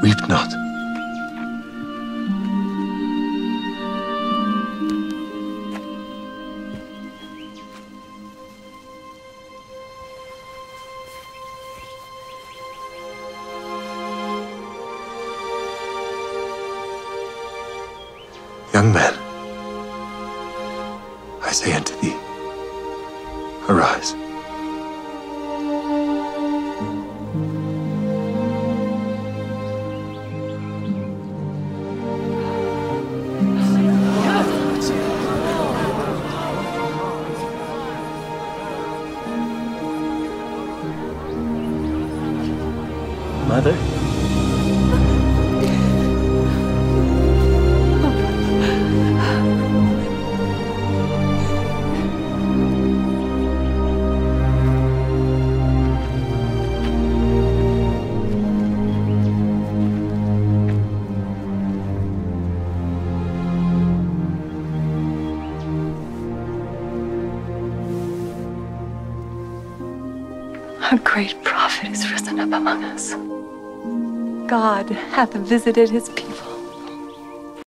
Weep not. Young man, I say unto thee, arise. Mother? A great prophet is risen up among us. God hath visited his people.